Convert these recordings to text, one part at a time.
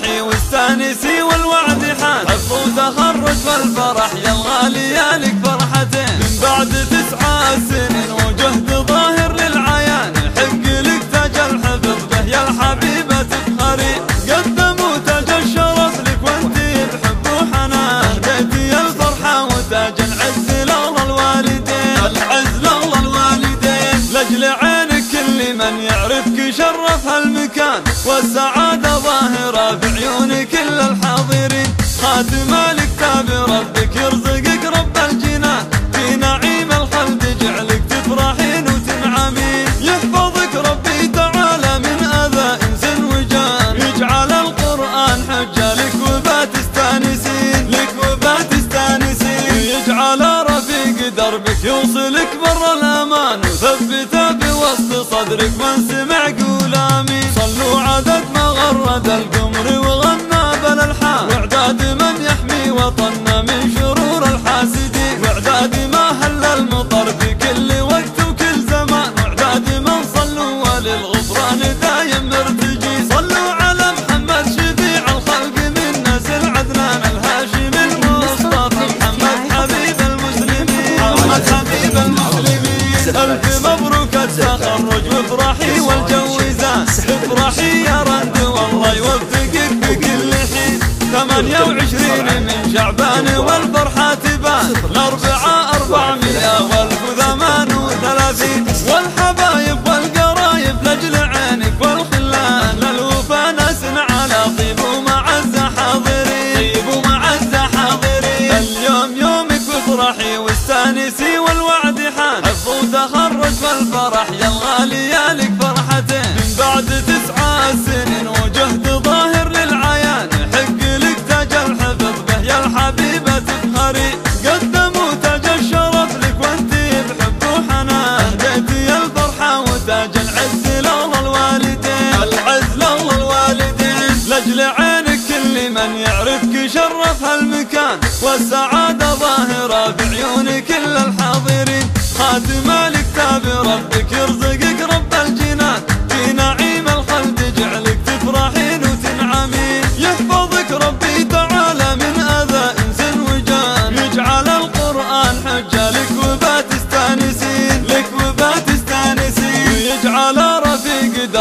تفرحي واستانسي والوعد حان. حب وتخرج فالفرح يا الغالية لك فرحتين. من بعد تسعة سنين وجهد ظاهر للعيان. الحق لك تاج الحفظ به يا الحبيبة تفخري قدموا تاج الشرف لك وانتي الحب وحنان. اهديتي الفرحة وتاج العز لله الوالدين. العز لله الوالدين. لاجل عينك كل من يعرفك شرف هالمكان. والسعادة رفيق دربك يوصلك بر الأمان. وثبته بوسط صدرك من سمع قول آمين. صلوا عدد ما غرد القمر وغنى بالالحان وإعداد من يحمي وطننا من شرور الحاسدين. وإعداد المسلمين الف مبروك التخرج وافرحي والجوزان افرحي يا رند والله يوفقك بكل حين. ثمانية وعشرين من شعبان والفرحة تبان. الأربعاء أربعمية والف وثمان وثلاثين. والحبايب والقرايب لأجل عينك والخلان. للوفا ناس على طيب ومعز حاضرين طيب ومعز حاضرين اليوم يومك وافرحي وتخرج والفرح يا الغالية لك فرحتين من بعد تسعة سنين وجهد ظاهر للعيان. حق لك تاج الحفظ به يا الحبيبة تفخري. قدموا تاج الشرف لك وانتي بحب وحنان هديتي الفرحة وتاج العز لله الوالدين. العز لله الوالدين لأجل عينك كل من يعرفك شرف هالمكان. والسعادة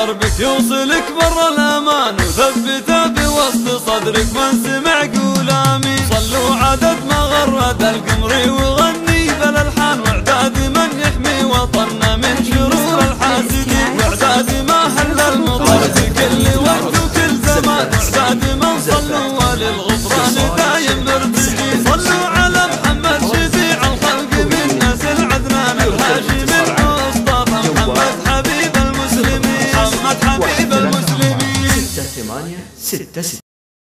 دربك يوصلك بر الأمان وثبته بوسط صدرك من سمع sit, that's it.